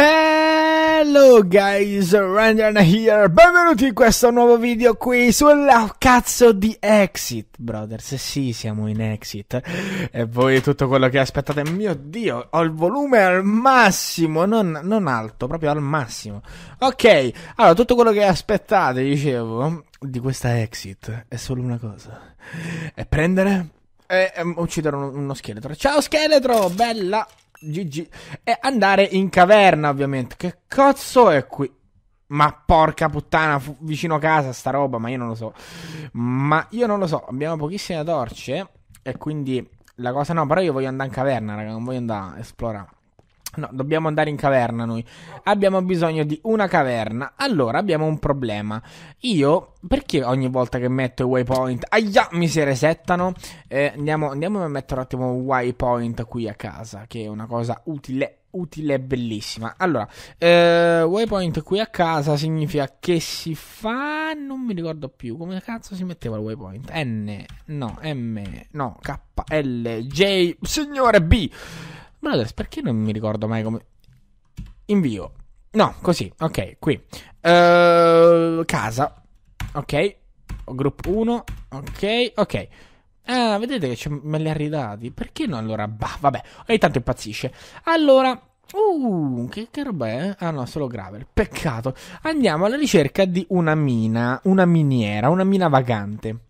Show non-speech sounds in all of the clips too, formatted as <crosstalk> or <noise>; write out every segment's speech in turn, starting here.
Hello guys, Random here, benvenuti in questo nuovo video qui sulla cazzo di Exit. Brothers, sì siamo in Exit. E voi tutto quello che aspettate, mio dio, ho il volume al massimo, non, non alto, proprio al massimo. Ok, allora tutto quello che aspettate, dicevo, di questa Exit è solo una cosa, è prendere e um, uccidere uno, uno scheletro. Ciao scheletro, bella GG. E andare in caverna, ovviamente. Che cazzo è qui? Ma porca puttana, vicino a casa sta roba, ma io non lo so. Ma io non lo so, abbiamo pochissime torce. E quindi la cosa no, però io voglio andare in caverna, raga, non voglio andare a esplorare. No, dobbiamo andare in caverna noi. Abbiamo bisogno di una caverna. Allora, abbiamo un problema. Io, perché ogni volta che metto i waypoint, aia, mi si resettano? Eh, andiamo, andiamo a mettere un attimo un waypoint qui a casa, che è una cosa utile, utile e bellissima. Allora, eh, waypoint qui a casa significa che si fa, non mi ricordo più, come cazzo si metteva il waypoint? N, no, M, no, K, L, J, signore B. Brothers, perché non mi ricordo mai come... Invio. No, così, ok, qui. Uh, casa. Ok. Gruppo 1. Ok, ok. Ah, vedete che me li ha ridati. Perché no allora? Bah, vabbè. Ogni tanto impazzisce. Allora... Uh, che, che roba è? Ah no, solo gravel. Peccato. Andiamo alla ricerca di una mina, una miniera, una mina vagante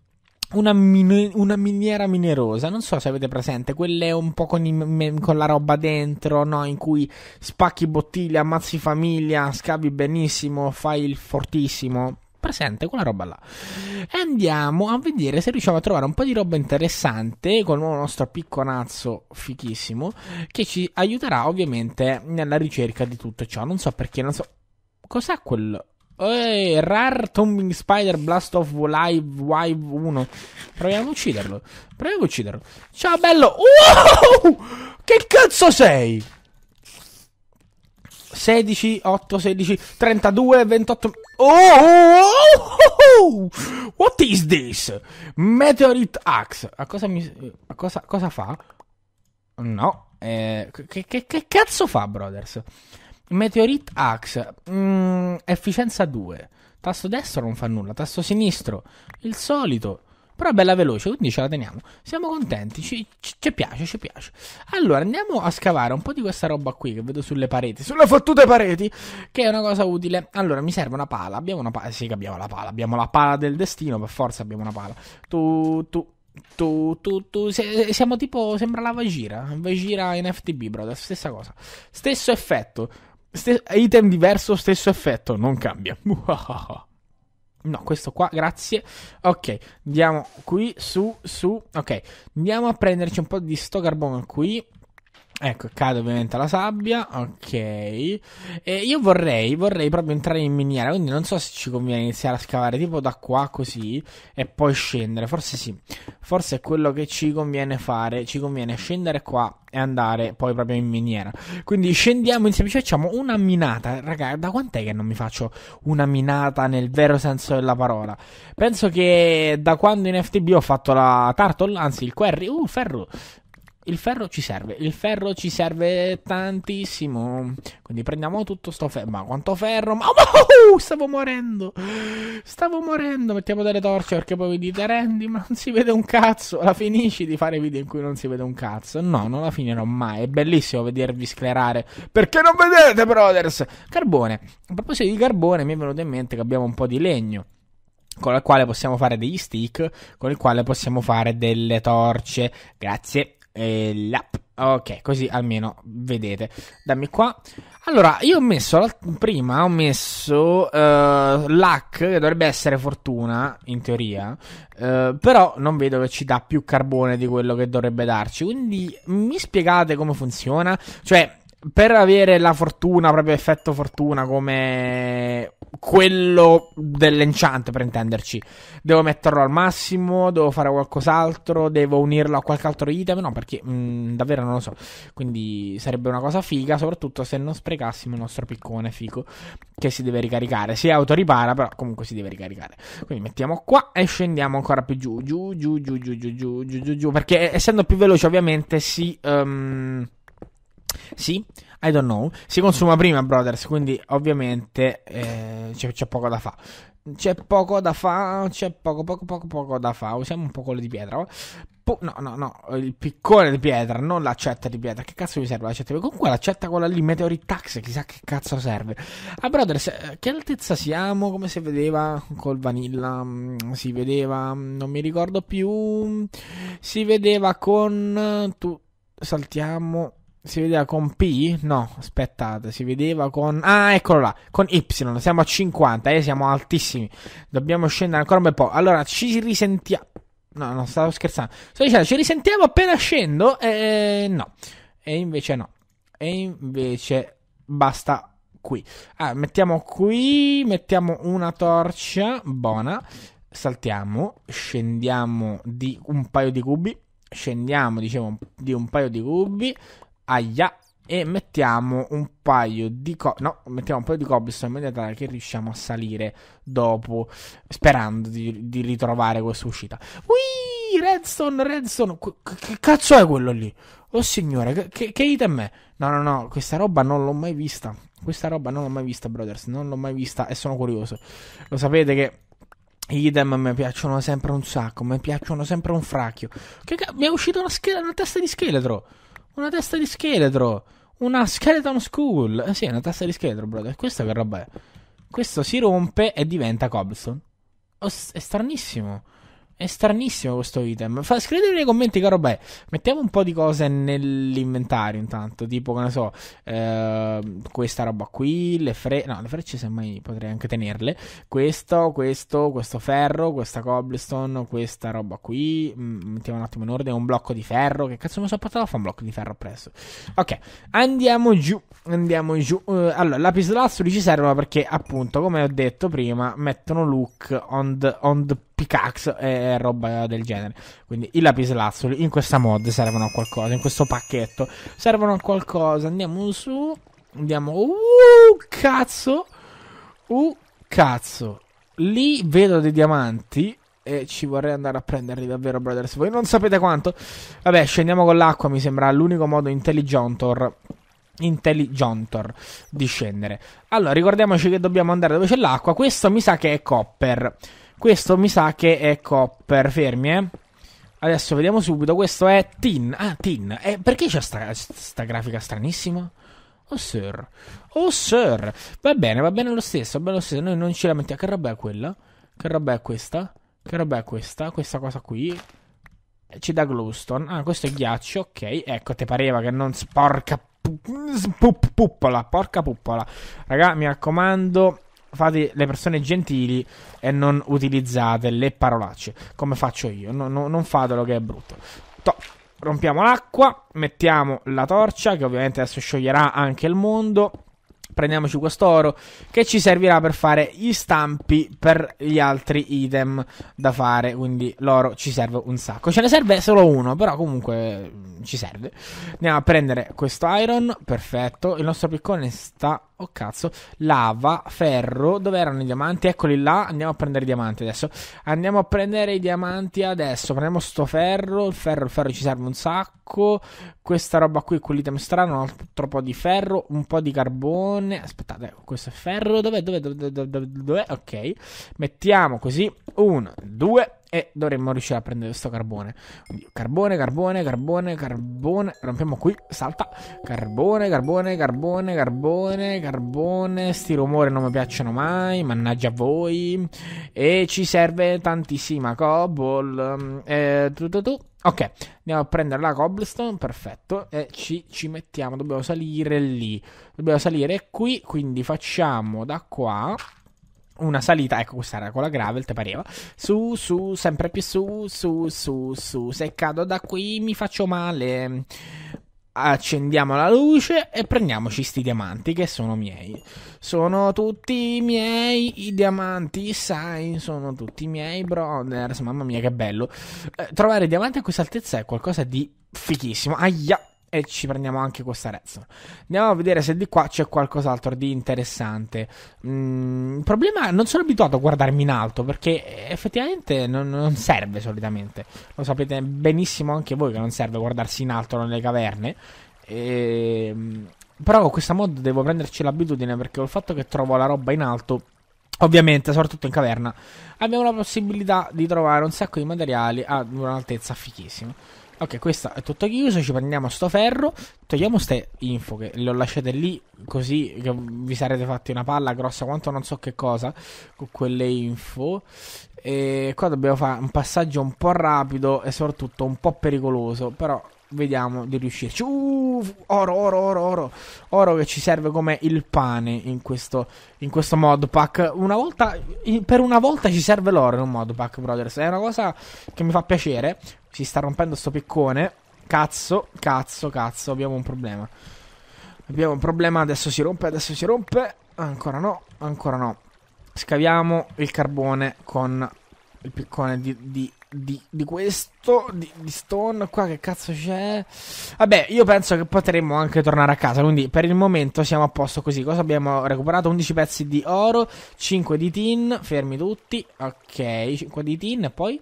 una, mine- una, miniera minerosa. Non so se avete presente, quelle un po' con, i- con, la roba dentro, no? In cui spacchi bottiglie, ammazzi famiglia, scavi benissimo, fai il fortissimo. Presente quella roba là. E andiamo a vedere se riusciamo a trovare un po' di roba interessante con il nostro picconazzo fichissimo che ci aiuterà ovviamente nella ricerca di tutto ciò. Non so perché, non so. Cos'è quel Ehi, Rar Tombing Spider Blast of Live Wive 1. Proviamo a ucciderlo. Proviamo a ucciderlo. Ciao bello. Wow! Che cazzo sei? 16, 8, 16, 32, 28. Oh, oh, oh, What is this? Meteorite Axe. A cosa mi. A cosa, cosa fa? No. Eh, che, che, che cazzo fa, brothers? Meteorite Axe, mm, efficienza 2. Tasto destro non fa nulla, tasto sinistro il solito. Però è bella veloce, quindi ce la teniamo. Siamo contenti, ci, ci, ci, piace, ci piace. Allora, andiamo a scavare un po' di questa roba qui che vedo sulle pareti, sulle fottute pareti, che è una cosa utile. Allora, mi serve una pala. Abbiamo una pala, sì che abbiamo la pala. Abbiamo la pala del destino, per forza abbiamo una pala. Tu, tu, tu, tu, tu, siamo tipo, sembra la Vagira. Vagira in FTB, brother, stessa cosa. Stesso effetto. Item diverso, stesso effetto, non cambia. <laughs> No, questo qua, grazie. Ok, andiamo qui, su, su. Ok, andiamo a prenderci un po' di sto carbone qui. Ecco, cade ovviamente la sabbia, ok. E io vorrei, vorrei proprio entrare in miniera, quindi non so se ci conviene iniziare a scavare tipo da qua così e poi scendere, forse sì. Forse è quello che ci conviene fare, ci conviene scendere qua e andare poi proprio in miniera. Quindi scendiamo insieme, ci facciamo una minata. Raga, da quant'è che non mi faccio una minata nel vero senso della parola? Penso che da quando in FTB ho fatto la Turtle, anzi il Query, uh, ferro il ferro ci serve, il ferro ci serve tantissimo. Quindi prendiamo tutto sto ferro. Ma quanto ferro? Ma oh, stavo morendo. Stavo morendo. Mettiamo delle torce perché poi vi dite rendi, ma non si vede un cazzo. La finisci di fare video in cui non si vede un cazzo? No, non la finirò mai. È bellissimo vedervi sclerare. Perché non vedete, brothers? Carbone. A proposito di carbone, mi è venuto in mente che abbiamo un po' di legno con il quale possiamo fare degli stick, con il quale possiamo fare delle torce. Grazie e l'app. Ok, così almeno vedete. Dammi qua. Allora, io ho messo prima ho messo uh, luck, che dovrebbe essere fortuna in teoria, uh, però non vedo che ci dà più carbone di quello che dovrebbe darci. Quindi mi spiegate come funziona? Cioè, per avere la fortuna, proprio effetto fortuna come quello dell'enchant per intenderci. Devo metterlo al massimo, devo fare qualcos'altro, devo unirlo a qualche altro item, no, perché mh, mm, davvero non lo so. Quindi sarebbe una cosa figa, soprattutto se non sprecassimo il nostro piccone fico che si deve ricaricare. Si autoripara, però comunque si deve ricaricare. Quindi mettiamo qua e scendiamo ancora più giù, giù, giù, giù, giù, giù, giù, giù, giù, giù perché essendo più veloce ovviamente si um, sì, I don't know. Si consuma prima, brothers, quindi ovviamente eh, c'è, c'è poco da fare. C'è poco da fare, c'è poco, poco, poco, poco da fare. Usiamo un po' quello di pietra. Po- no, no, no, il piccone di pietra, non l'accetta di pietra. Che cazzo mi serve l'accetta? Comunque l'accetta quella lì, Meteorit Tax, chissà che cazzo serve. Ah, brother, che altezza siamo? Come si vedeva col vanilla? Mm, si vedeva, mm, non mi ricordo più. Si vedeva con... Tu, saltiamo si vedeva con P? No, aspettate, si vedeva con... Ah, eccolo là, con Y, siamo a 50, eh, siamo altissimi. Dobbiamo scendere ancora un bel po'. Allora, ci risentiamo... No, non stavo scherzando. Sto dicendo, ci risentiamo appena scendo? Eh, no. E invece no. E invece basta qui. Ah, mettiamo qui, mettiamo una torcia, buona. Saltiamo, scendiamo di un paio di cubi. Scendiamo, diciamo, di un paio di cubi Aia. E mettiamo un paio di co- no, mettiamo un paio di cobblestone in maniera tale che riusciamo a salire dopo, sperando di, di ritrovare questa uscita. Ui, redstone, redstone. Che cazzo è quello lì? Oh signore, che, che, item è? No, no, no, questa roba non l'ho mai vista. Questa roba non l'ho mai vista, brothers. Non l'ho mai vista e sono curioso. Lo sapete che gli item mi piacciono sempre un sacco. Mi piacciono sempre un fracchio. Che ca- mi è uscita una, scheda, una testa di scheletro. Una testa di scheletro. Una skeleton school. Eh sì, una testa di scheletro, brother. Questa che roba è? Questo si rompe e diventa cobblestone. Oh, è stranissimo. È stranissimo questo item. Fa, scrivetemi nei commenti roba è. Mettiamo un po' di cose nell'inventario intanto. Tipo, che ne so, eh, questa roba qui. Le frecce. No, le frecce semmai potrei anche tenerle. Questo, questo, questo ferro, questa cobblestone, questa roba qui. Mm, mettiamo un attimo in ordine. Un blocco di ferro. Che cazzo mi sono portato a fare un blocco di ferro presso? Ok, andiamo giù. Andiamo giù. Uh, allora, lapis lazuli ci servono perché, appunto, come ho detto prima, mettono look on the, on the pickaxe e roba del genere. Quindi i lapislazzuli in questa mod servono a qualcosa, in questo pacchetto servono a qualcosa. Andiamo su, andiamo, uh, cazzo, uh, cazzo. Lì vedo dei diamanti e ci vorrei andare a prenderli davvero, brothers. Voi non sapete quanto. Vabbè, scendiamo con l'acqua, mi sembra l'unico modo intelligentor intelligentor di scendere. Allora, ricordiamoci che dobbiamo andare dove c'è l'acqua. Questo mi sa che è copper. Questo mi sa che è copper. Fermi, eh. Adesso vediamo subito. Questo è tin. Ah, tin. Eh, perché c'è sta, sta grafica stranissima? Oh, sir. Oh, sir. Va bene, va bene lo stesso. Va bene lo stesso. Noi non ci lamentiamo. Che roba è quella? Che roba è questa? Che roba è questa? Questa cosa qui. Ci dà glowstone. Ah, questo è ghiaccio. Ok. Ecco, te pareva che non sporca. Puppola. Porca puppola. Raga, mi raccomando fate le persone gentili e non utilizzate le parolacce come faccio io. No, no, non fatelo che è brutto. To, rompiamo l'acqua, mettiamo la torcia che ovviamente adesso scioglierà anche il mondo prendiamoci quest'oro che ci servirà per fare gli stampi per gli altri item da fare. Quindi l'oro ci serve un sacco. Ce ne serve solo uno, però comunque ci serve. Andiamo a prendere questo iron. Perfetto. Il nostro piccone sta. Oh cazzo, lava, ferro, dove erano i diamanti? Eccoli là, andiamo a prendere i diamanti adesso. Andiamo a prendere i diamanti adesso. Prendiamo sto ferro, il ferro, il ferro ci serve un sacco. Questa roba qui, quell'item strano, un altro po' di ferro, un po' di carbone. Aspettate, questo è ferro, dov'è, dov'è, dov'è, dov'è, dov'è? Ok, mettiamo così, uno, due, e dovremmo riuscire a prendere questo carbone. Quindi, carbone, carbone, carbone, carbone. Rompiamo qui, salta. Carbone, carbone, carbone, carbone, carbone. Sti rumori non mi piacciono mai. Mannaggia voi. E ci serve tantissima cobble. Eh, tu, tu, tu. Ok, andiamo a prendere la cobblestone, perfetto, e ci, ci mettiamo, dobbiamo salire lì, dobbiamo salire qui, quindi facciamo da qua, una salita, ecco questa era con la gravel, te pareva, su, su, sempre più su, su, su, su, se cado da qui mi faccio male. Accendiamo la luce e prendiamoci sti diamanti che sono miei. Sono tutti miei i diamanti, sai, sono tutti miei brothers. Mamma mia che bello. Eh, trovare diamanti a questa altezza è qualcosa di fichissimo. Aia e ci prendiamo anche questa redstone. Andiamo a vedere se di qua c'è qualcos'altro di interessante. Mm, il problema è non sono abituato a guardarmi in alto perché effettivamente non, non, serve solitamente. Lo sapete benissimo anche voi che non serve guardarsi in alto nelle caverne. E, Però con questa mod devo prenderci l'abitudine perché col fatto che trovo la roba in alto, ovviamente, soprattutto in caverna, abbiamo la possibilità di trovare un sacco di materiali ad un'altezza fichissima. Ok, questo è tutto chiuso, ci prendiamo sto ferro, togliamo ste info che le ho lasciate lì così che vi sarete fatti una palla grossa quanto non so che cosa con quelle info. E qua dobbiamo fare un passaggio un po' rapido e soprattutto un po' pericoloso, però vediamo di riuscirci. Uh, oro, oro, oro, oro. Oro che ci serve come il pane in questo, in questo modpack. Una volta, per una volta ci serve l'oro in un modpack, brothers. È una cosa che mi fa piacere. Si sta rompendo sto piccone. Cazzo, cazzo, cazzo. Abbiamo un problema. Abbiamo un problema. Adesso si rompe, adesso si rompe. Ancora no, ancora no. Scaviamo il carbone con il piccone di, di di, di questo, di, di, stone qua, che cazzo c'è? Vabbè, io penso che potremmo anche tornare a casa, quindi per il momento siamo a posto così. Cosa abbiamo recuperato? 11 pezzi di oro, 5 di tin, fermi tutti, ok, 5 di tin e poi...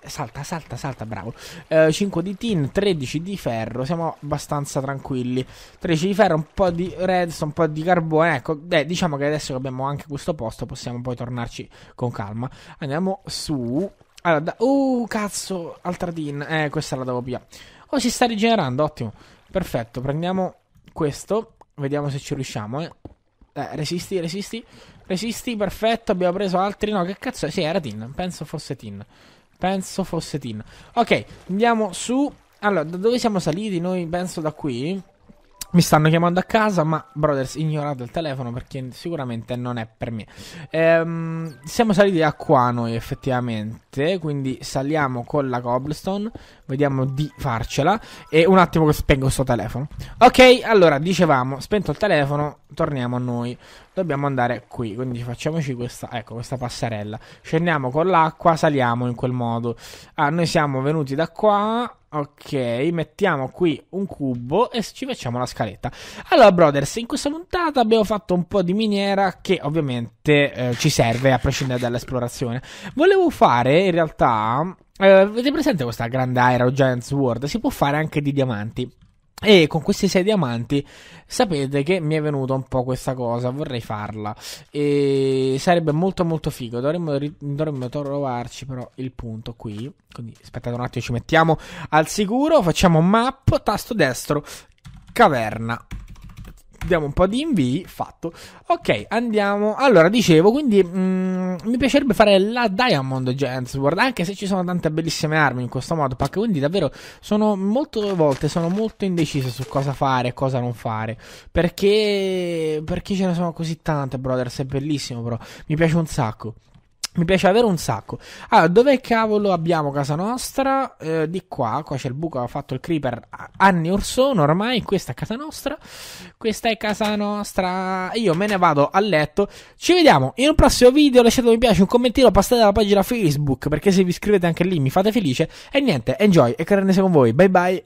Salta, salta, salta, bravo. Uh, 5 di tin, 13 di ferro. Siamo abbastanza tranquilli. 13 di ferro, un po' di redstone, un po' di carbone. Ecco, beh, diciamo che adesso che abbiamo anche questo posto, possiamo poi tornarci con calma. Andiamo su. Allora, da... uh, cazzo, altra tin. Eh, questa la devo via. Oh, si sta rigenerando, ottimo. Perfetto, prendiamo questo. Vediamo se ci riusciamo, eh. Eh, resisti, resisti. Resisti, perfetto. Abbiamo preso altri. No, che cazzo è? Sì, era tin. Penso fosse tin. Penso fosse tin. Ok, andiamo su. Allora, da dove siamo saliti? Noi penso da qui. Mi stanno chiamando a casa, ma brothers, ignorate il telefono perché sicuramente non è per me. Ehm, siamo saliti da qua noi effettivamente, quindi saliamo con la cobblestone, vediamo di farcela e un attimo che spengo questo telefono. Ok, allora dicevamo, spento il telefono, torniamo a noi. Dobbiamo andare qui, quindi facciamoci questa, ecco, questa passerella. Scendiamo con l'acqua, saliamo in quel modo. Ah, noi siamo venuti da qua, Ok, mettiamo qui un cubo e ci facciamo la scaletta. Allora, brothers, in questa puntata abbiamo fatto un po' di miniera che ovviamente eh, ci serve a prescindere dall'esplorazione. Volevo fare in realtà. Eh, avete presente questa grande Aero Giant Sword? Si può fare anche di diamanti. E con questi 6 diamanti sapete che mi è venuta un po' questa cosa, vorrei farla. E sarebbe molto molto figo. Dovremmo, dovremmo trovarci però il punto qui. Quindi aspettate un attimo, ci mettiamo al sicuro. Facciamo map, tasto destro, caverna diamo un po' di invii, fatto. Ok, andiamo. Allora, dicevo, quindi mh, mm, mi piacerebbe fare la Diamond Giant Sword, anche se ci sono tante bellissime armi in questo modo, pack, quindi davvero sono molte volte sono molto indeciso su cosa fare e cosa non fare, perché perché ce ne sono così tante, brothers, è bellissimo però, mi piace un sacco. Mi piace avere un sacco. Allora, dove cavolo abbiamo casa nostra? Eh, di qua, qua c'è il buco, ha fatto il creeper anni or sono ormai. Questa è casa nostra. Questa è casa nostra. Io me ne vado a letto. Ci vediamo in un prossimo video. Lasciate un mi piace, un commentino, passate alla pagina Facebook. Perché se vi iscrivete anche lì mi fate felice. E niente, enjoy e carne con voi. Bye bye.